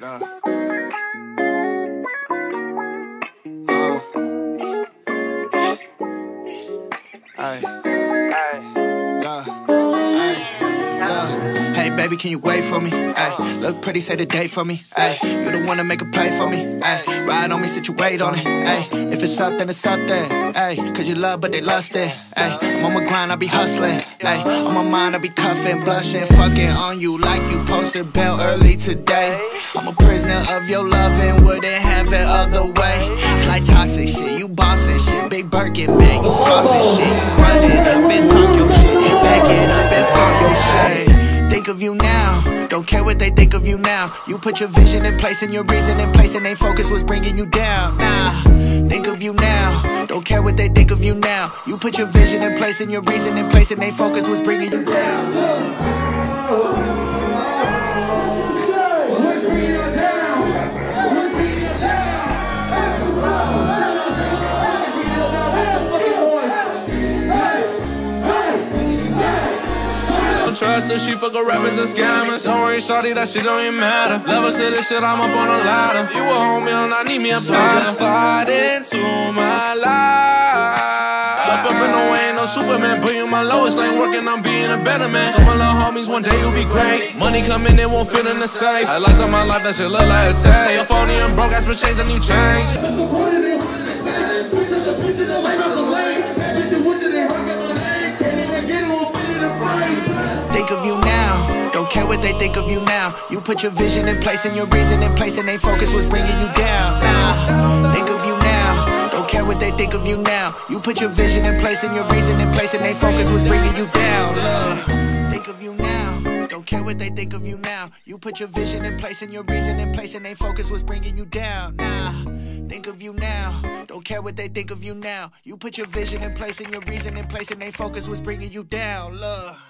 Nah. Oh. Ay. Ay. Nah. Ay. Nah. Hey, baby, can you wait for me? Ay. Look pretty, say the date for me. Ay. You the one to make a play for me. Ay. Ride on me, sit you wait on it. Ay. If it's up, then it's up there. Ay. Cause you love, but they lust it. Ay. I'm on my grind, I be hustling. Ay. On my mind, I be cuffing, blushing, fucking on you like you posted bail early today. I'm a prisoner of your loving, wouldn't have it other way. It's like toxic shit, you bossing shit, big Birkin, man, you flossing shit. You run it up and talk of you now, don't care what they think of you now. You put your vision in place and your reason in place, and they focus was bringing you down. Nah, think of you now, don't care what they think of you now. You put your vision in place and your reason in place, and they focus was bringing you down. Don't trust her, she fuck with rappers and scammers. Don't worry, shawty, that shit don't even matter. Level to this shit, I'm up on a ladder. You a homie, oh, and I need me a so just slide into my life. Up up in the way, ain't no Superman, but you my Lois Lane. working, I'm being a better man. So my little homies, one day you'll be great. Money coming it won't fit in the safe. Highlights of my life, that shit look like a tape. Your phony and broke, ask for change, then you change. Think what they think of you now. You put your vision in place and your reason in place, and they focus was bringing you down. Nah, think of you now, don't care what they think of you now. You put your vision in place and your reason in place, and they focus was bringing you down. Look, think of you now. Don't care what they think of you now. You put your vision in place and your reason in place, and they focus was bringing you down. Nah, think of you now. Don't care what they think of you now. You put your vision in place and your reason in place, and they focus was bringing you down. Look.